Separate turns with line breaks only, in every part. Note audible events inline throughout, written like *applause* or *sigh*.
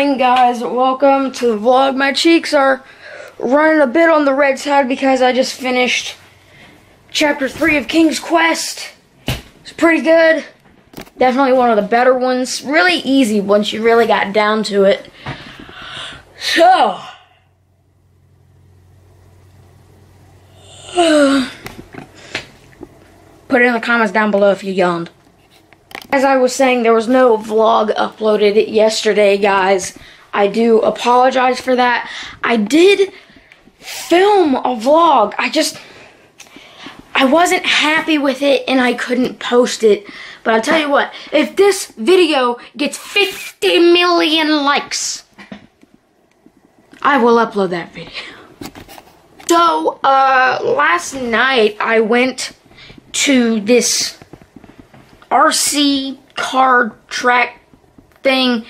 Morning guys, welcome to the vlog. My cheeks are running a bit on the red side because I just finished chapter 3 of King's Quest. It's pretty good. Definitely one of the better ones. Really easy once you really got down to it. So, *sighs* put it in the comments down below if you yawned. As I was saying, there was no vlog uploaded yesterday, guys. I do apologize for that. I did film a vlog. I just, I wasn't happy with it and I couldn't post it. But I'll tell you what, if this video gets 50 million likes, I will upload that video. So, uh, last night I went to this RC card track thing.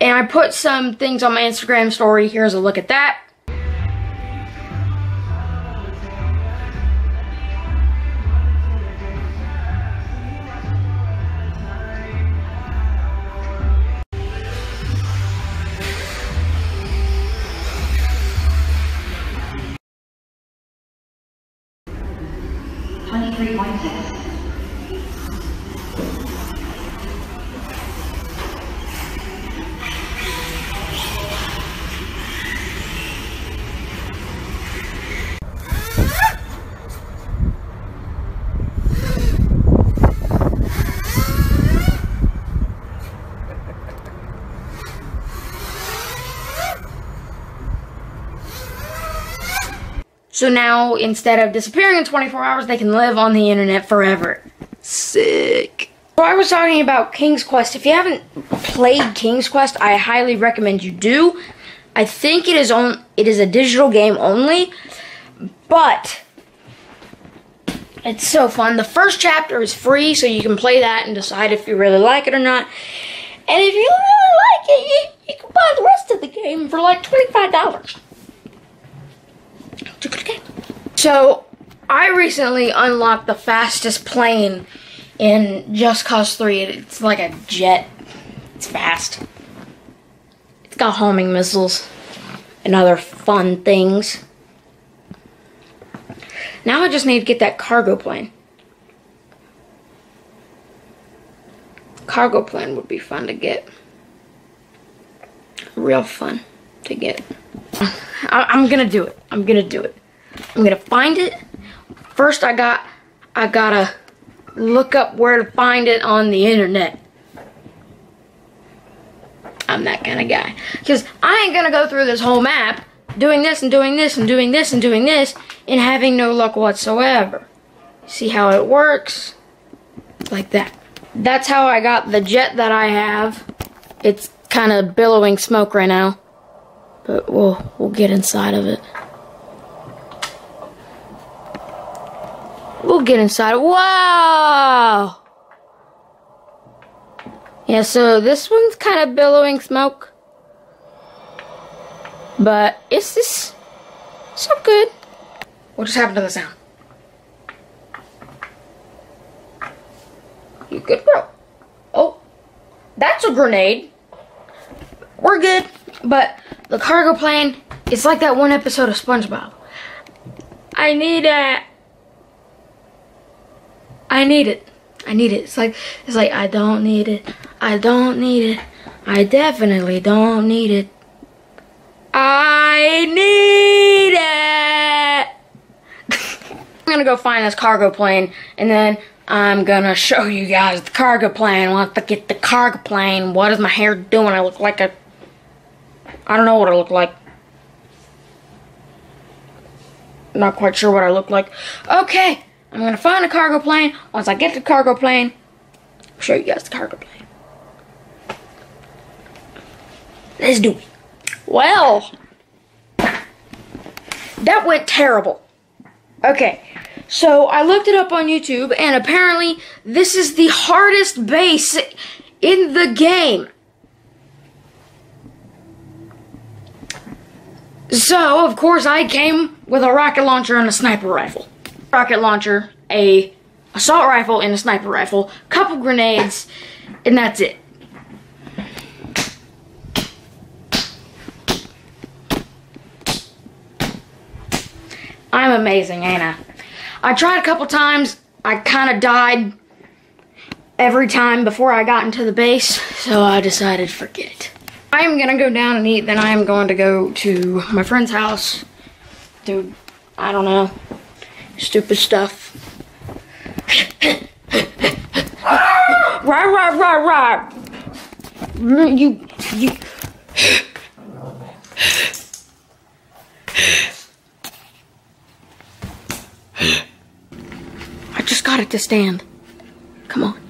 And I put some things on my Instagram story. Here's a look at that.
Twenty-three point six.
So now, instead of disappearing in 24 hours, they can live on the internet forever. Sick. So I was talking about King's Quest. If you haven't played King's Quest, I highly recommend you do. I think it is on it is a digital game only, but it's so fun. The first chapter is free, so you can play that and decide if you really like it or not. And if you really like it, you, you can buy the rest of the game for like $25. It's a good game. So, I recently unlocked the fastest plane in Just Cause 3. It's like a jet. It's fast. It's got homing missiles and other fun things. Now I just need to get that cargo plane. Cargo plane would be fun to get. Real fun to get. I, I'm gonna do it. I'm gonna do it. I'm gonna find it. First, I got, I gotta look up where to find it on the internet. I'm that kind of guy. Because I ain't gonna go through this whole map doing this and doing this and doing this and doing this and having no luck whatsoever. See how it works? Like that. That's how I got the jet that I have. It's kind of billowing smoke right now. But we'll we'll get inside of it. We'll get inside. Wow! Yeah, so this one's kind of billowing smoke. But it's this so good. What just happened to the sound? You good girl. Oh, that's a grenade. We're good. But the cargo plane, it's like that one episode of SpongeBob. I need it. I need it. I need it. It's like it's like I don't need it. I don't need it. I definitely don't need it. I need it. *laughs* I'm gonna go find this cargo plane and then I'm gonna show you guys the cargo plane. Once I get the cargo plane, what is my hair doing? I look like a I don't know what I look like. Not quite sure what I look like. Okay, I'm gonna find a cargo plane. Once I get the cargo plane, I'll show you guys the cargo plane. Let's do it. Well, that went terrible. Okay, so I looked it up on YouTube, and apparently this is the hardest base in the game. So, of course, I came with a rocket launcher and a sniper rifle rocket launcher, a assault rifle, and a sniper rifle, couple grenades, and that's it. I'm amazing, ain't I? I tried a couple times. I kind of died every time before I got into the base, so I decided forget it. I am gonna go down and eat, then I am going to go to my friend's house Dude, I don't know, stupid stuff. right, right, right, right. You, you. I just got it to stand. Come on.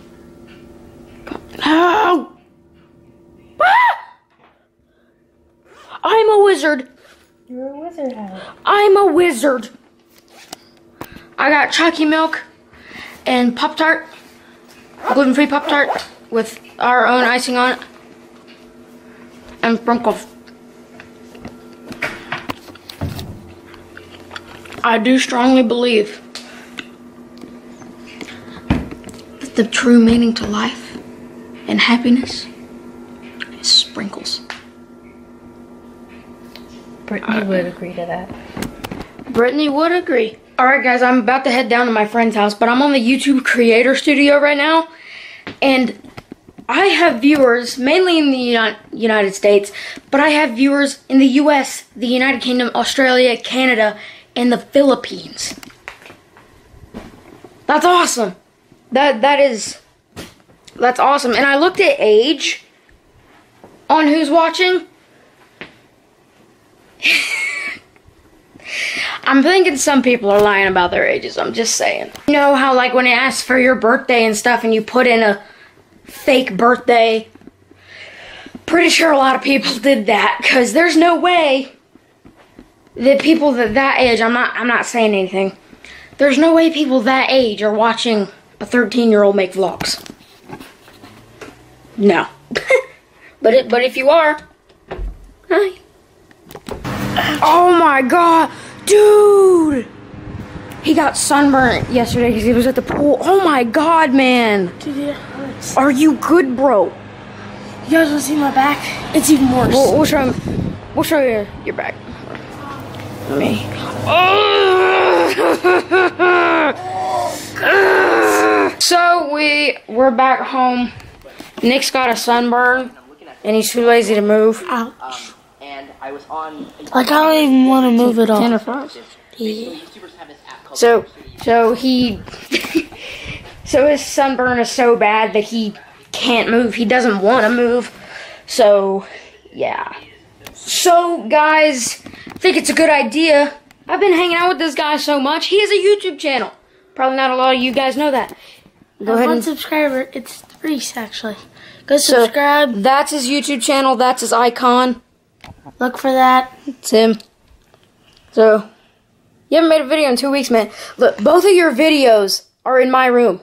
Come on. No! Ah! I'm a wizard.
You're a wizard, Howard.
I'm a wizard. I got chalky milk and Pop Tart, gluten free Pop Tart with our own icing on it, and sprinkles. I do strongly believe that the true meaning to life and happiness is sprinkles.
Brittany would agree to that.
Brittany would agree. All right, guys, I'm about to head down to my friend's house, but I'm on the YouTube Creator Studio right now, and I have viewers mainly in the United States, but I have viewers in the U.S., the United Kingdom, Australia, Canada, and the Philippines. That's awesome. That that is that's awesome. And I looked at age on who's watching. I'm thinking some people are lying about their ages. I'm just saying. You know how like when it asks for your birthday and stuff and you put in a fake birthday? Pretty sure a lot of people did that cuz there's no way that people that that age, I'm not I'm not saying anything. There's no way people that age are watching a 13-year-old make vlogs. No. *laughs* but it, but if you are, hi. Oh my god, dude! He got sunburned yesterday because he was at the pool. Oh my god, man!
Dude, it hurts.
Are you good, bro?
You guys want to see my back? It's even worse.
We'll, we'll show him. We'll show you your back. Let me. *laughs* so we we're back home. Nick's got a sunburn, and he's too lazy to move.
Ouch.
And I was on.
Like, I don't even want to move at all.
Ten or five.
Yeah.
YouTubers have this app called
So, so he, *laughs* so his sunburn is so bad that he can't move. He doesn't want to move. So, yeah. So, guys, I think it's a good idea. I've been hanging out with this guy so much. He has a YouTube channel. Probably not a lot of you guys know that. Go ahead
One
and
subscriber. It's Reese, actually. Go
so
subscribe.
that's his YouTube channel. That's his icon.
Look for that.
It's him. So, you haven't made a video in two weeks, man. Look, both of your videos are in my room.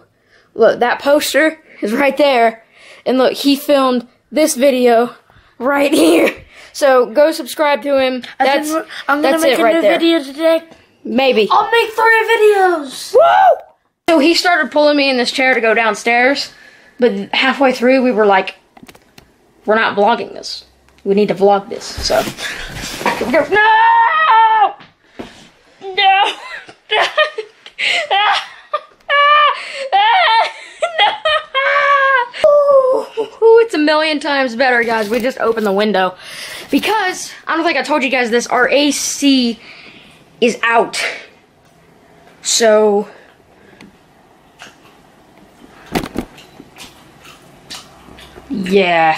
Look, that poster *laughs* is right there. And look, he filmed this video right *laughs* here. So go subscribe to him. That's
I'm gonna
that's
make
it
a
right
new
there.
video today.
Maybe.
I'll make three videos.
Woo! So he started pulling me in this chair to go downstairs, but halfway through we were like, "We're not vlogging this. We need to vlog this." So here we go. No! No! Ooh, it's a million times better, guys. We just opened the window because I don't think I told you guys this. Our AC is out, so Yeah.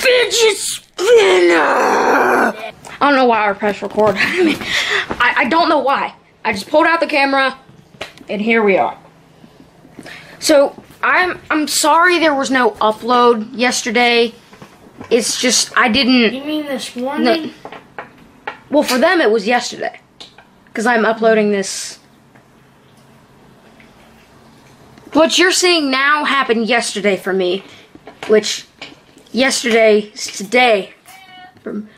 Fidget spinner! I don't know why I pressed record. *laughs* I mean, I, I don't know why. I just pulled out the camera, and here we are. So, I'm I'm sorry there was no upload yesterday. It's just, I didn't...
You mean this morning?
No, Well, for them, it was yesterday. Because I'm uploading this. What you're seeing now happened yesterday for me. Which, yesterday is today. From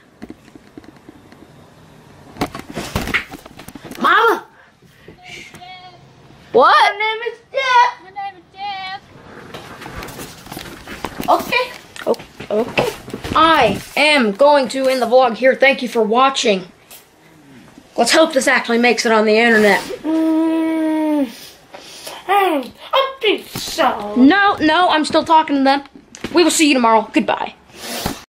Mama!
what?
name is Dad.
My name is Jeff.
Okay.
Oh, okay. I am going to end the vlog here. Thank you for watching. Let's hope this actually makes it on the internet.
Mm, I think so.
No, no, I'm still talking to them. We will see you tomorrow. Goodbye.